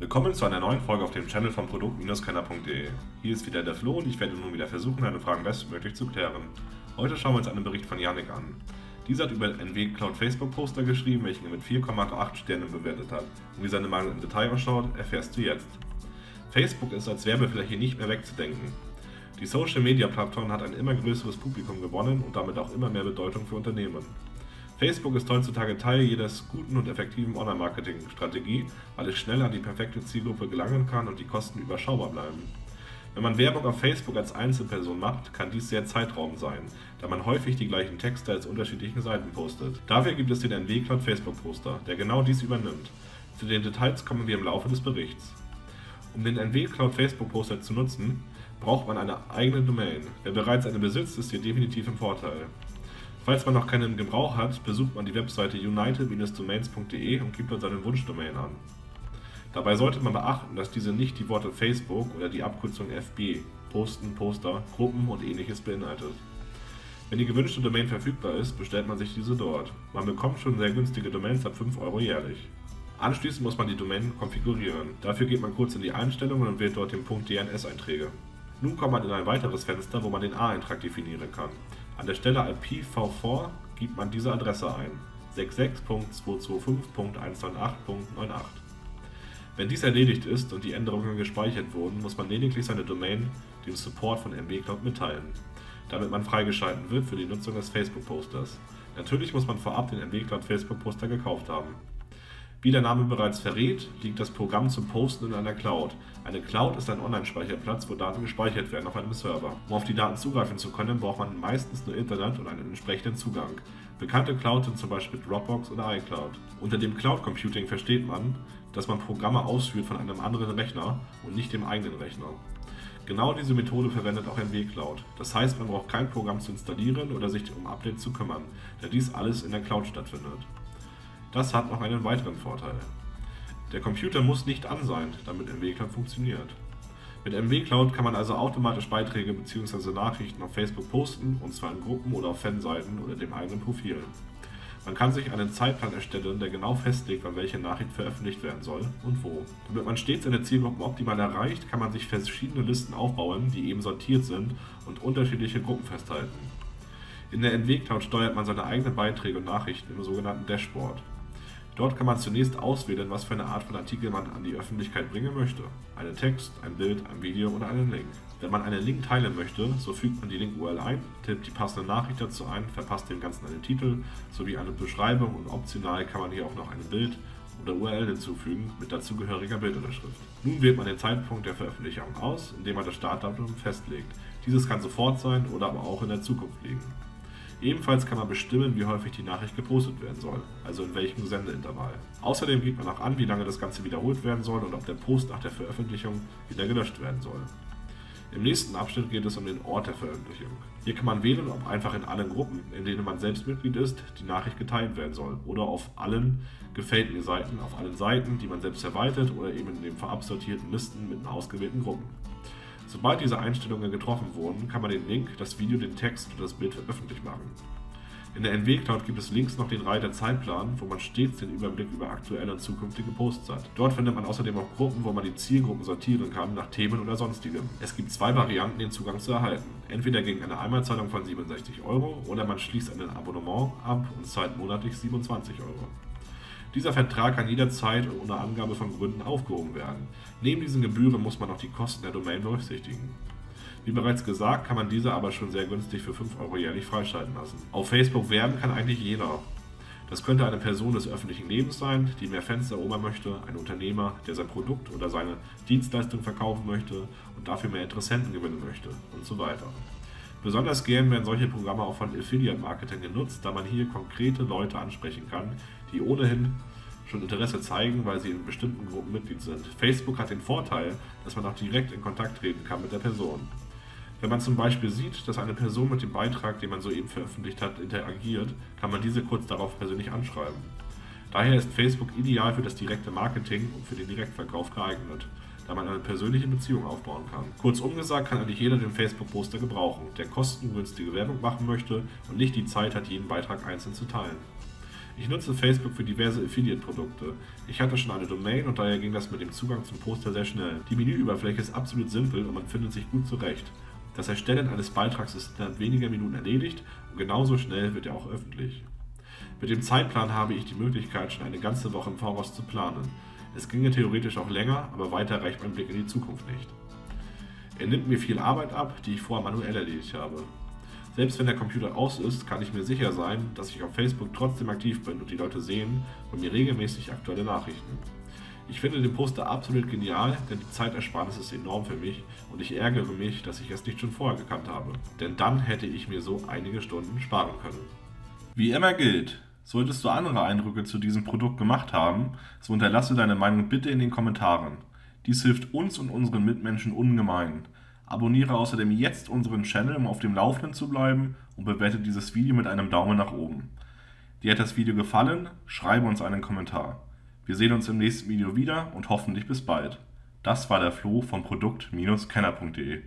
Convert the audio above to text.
Willkommen zu einer neuen Folge auf dem Channel von Produkt-Kenner.de. Hier ist wieder der Flo und ich werde nun wieder versuchen, deine Fragen bestmöglich zu klären. Heute schauen wir uns einen Bericht von Yannick an. Dieser hat über NW Cloud Facebook Poster geschrieben, welchen er mit 4,8 Sternen bewertet hat. Und wie seine Meinung im Detail ausschaut, erfährst du jetzt. Facebook ist als Werbefläche nicht mehr wegzudenken. Die Social Media Plattform hat ein immer größeres Publikum gewonnen und damit auch immer mehr Bedeutung für Unternehmen. Facebook ist heutzutage Teil jeder guten und effektiven Online-Marketing-Strategie, weil es schnell an die perfekte Zielgruppe gelangen kann und die Kosten überschaubar bleiben. Wenn man Werbung auf Facebook als Einzelperson macht, kann dies sehr zeitraubend sein, da man häufig die gleichen Texte als unterschiedlichen Seiten postet. Dafür gibt es den Cloud Facebook Poster, der genau dies übernimmt. Zu den Details kommen wir im Laufe des Berichts. Um den NW Cloud Facebook Poster zu nutzen, braucht man eine eigene Domain. Wer bereits eine besitzt, ist hier definitiv im Vorteil. Falls man noch keinen Gebrauch hat, besucht man die Webseite united-domains.de und gibt dort seinen Wunschdomain an. Dabei sollte man beachten, dass diese nicht die Worte Facebook oder die Abkürzung FB, Posten, Poster, Gruppen und ähnliches beinhaltet. Wenn die gewünschte Domain verfügbar ist, bestellt man sich diese dort. Man bekommt schon sehr günstige Domains ab 5 Euro jährlich. Anschließend muss man die Domain konfigurieren. Dafür geht man kurz in die Einstellungen und wählt dort den Punkt DNS-Einträge. Nun kommt man in ein weiteres Fenster, wo man den A-Eintrag definieren kann. An der Stelle IPv4 gibt man diese Adresse ein: 66.225.198.98. Wenn dies erledigt ist und die Änderungen gespeichert wurden, muss man lediglich seine Domain dem Support von MB Cloud mitteilen, damit man freigeschalten wird für die Nutzung des Facebook-Posters. Natürlich muss man vorab den MB Cloud Facebook-Poster gekauft haben. Wie der Name bereits verrät, liegt das Programm zum Posten in einer Cloud. Eine Cloud ist ein Online-Speicherplatz, wo Daten gespeichert werden auf einem Server. Um auf die Daten zugreifen zu können, braucht man meistens nur Internet und einen entsprechenden Zugang. Bekannte Clouds sind zum Beispiel Dropbox oder iCloud. Unter dem Cloud Computing versteht man, dass man Programme ausführt von einem anderen Rechner und nicht dem eigenen Rechner. Genau diese Methode verwendet auch MW Cloud. Das heißt, man braucht kein Programm zu installieren oder sich um Updates zu kümmern, da dies alles in der Cloud stattfindet. Das hat noch einen weiteren Vorteil. Der Computer muss nicht an sein, damit MW Cloud funktioniert. Mit MW Cloud kann man also automatisch Beiträge bzw. Nachrichten auf Facebook posten, und zwar in Gruppen oder auf Fanseiten oder dem eigenen Profil. Man kann sich einen Zeitplan erstellen, der genau festlegt, wann welche Nachricht veröffentlicht werden soll und wo. Damit man stets seine Zielgruppen optimal erreicht, kann man sich verschiedene Listen aufbauen, die eben sortiert sind und unterschiedliche Gruppen festhalten. In der NW Cloud steuert man seine eigenen Beiträge und Nachrichten im sogenannten Dashboard. Dort kann man zunächst auswählen, was für eine Art von Artikel man an die Öffentlichkeit bringen möchte. Einen Text, ein Bild, ein Video oder einen Link. Wenn man einen Link teilen möchte, so fügt man die Link-URL ein, tippt die passende Nachricht dazu ein, verpasst dem Ganzen einen Titel sowie eine Beschreibung und optional kann man hier auch noch ein Bild oder URL hinzufügen mit dazugehöriger Bildunterschrift. Nun wählt man den Zeitpunkt der Veröffentlichung aus, indem man das Startdatum festlegt. Dieses kann sofort sein oder aber auch in der Zukunft liegen. Ebenfalls kann man bestimmen, wie häufig die Nachricht gepostet werden soll, also in welchem Sendeintervall. Außerdem gibt man auch an, wie lange das Ganze wiederholt werden soll und ob der Post nach der Veröffentlichung wieder gelöscht werden soll. Im nächsten Abschnitt geht es um den Ort der Veröffentlichung. Hier kann man wählen, ob einfach in allen Gruppen, in denen man selbst Mitglied ist, die Nachricht geteilt werden soll oder auf allen Gefällt mir Seiten, auf allen Seiten, die man selbst verwaltet oder eben in den vorab sortierten Listen mit ausgewählten Gruppen. Sobald diese Einstellungen getroffen wurden, kann man den Link, das Video, den Text oder das Bild öffentlich machen. In der NW Cloud gibt es links noch den Reiter Zeitplan, wo man stets den Überblick über aktuelle und zukünftige Posts hat. Dort findet man außerdem auch Gruppen, wo man die Zielgruppen sortieren kann nach Themen oder sonstigem. Es gibt zwei Varianten, den Zugang zu erhalten. Entweder gegen eine Einmalzahlung von 67 Euro oder man schließt ein Abonnement ab und zahlt monatlich 27 Euro. Dieser Vertrag kann jederzeit und ohne Angabe von Gründen aufgehoben werden. Neben diesen Gebühren muss man auch die Kosten der Domain berücksichtigen. Wie bereits gesagt, kann man diese aber schon sehr günstig für 5 Euro jährlich freischalten lassen. Auf Facebook werben kann eigentlich jeder. Das könnte eine Person des öffentlichen Lebens sein, die mehr Fans erobern möchte, ein Unternehmer, der sein Produkt oder seine Dienstleistung verkaufen möchte und dafür mehr Interessenten gewinnen möchte und so weiter. Besonders gern werden solche Programme auch von Affiliate Marketing genutzt, da man hier konkrete Leute ansprechen kann, die ohnehin schon Interesse zeigen, weil sie in bestimmten Gruppen Mitglied sind. Facebook hat den Vorteil, dass man auch direkt in Kontakt treten kann mit der Person. Wenn man zum Beispiel sieht, dass eine Person mit dem Beitrag, den man soeben veröffentlicht hat, interagiert, kann man diese kurz darauf persönlich anschreiben. Daher ist Facebook ideal für das direkte Marketing und für den Direktverkauf geeignet da man eine persönliche Beziehung aufbauen kann. Kurzum gesagt kann eigentlich jeder den Facebook-Poster gebrauchen, der kostengünstige Werbung machen möchte und nicht die Zeit hat, jeden Beitrag einzeln zu teilen. Ich nutze Facebook für diverse Affiliate-Produkte. Ich hatte schon eine Domain und daher ging das mit dem Zugang zum Poster sehr schnell. Die Menüoberfläche ist absolut simpel und man findet sich gut zurecht. Das Erstellen eines Beitrags ist innerhalb weniger Minuten erledigt und genauso schnell wird er auch öffentlich. Mit dem Zeitplan habe ich die Möglichkeit, schon eine ganze Woche im Voraus zu planen. Es ginge theoretisch auch länger, aber weiter reicht mein Blick in die Zukunft nicht. Er nimmt mir viel Arbeit ab, die ich vorher manuell erledigt habe. Selbst wenn der Computer aus ist, kann ich mir sicher sein, dass ich auf Facebook trotzdem aktiv bin und die Leute sehen von mir regelmäßig aktuelle Nachrichten. Ich finde den Poster absolut genial, denn die Zeitersparnis ist enorm für mich und ich ärgere mich, dass ich es nicht schon vorher gekannt habe. Denn dann hätte ich mir so einige Stunden sparen können. Wie immer gilt, solltest du andere Eindrücke zu diesem Produkt gemacht haben, so unterlasse deine Meinung bitte in den Kommentaren. Dies hilft uns und unseren Mitmenschen ungemein. Abonniere außerdem jetzt unseren Channel, um auf dem Laufenden zu bleiben und bewerte dieses Video mit einem Daumen nach oben. Dir hat das Video gefallen? Schreibe uns einen Kommentar. Wir sehen uns im nächsten Video wieder und hoffentlich bis bald. Das war der Flo von Produkt-Kenner.de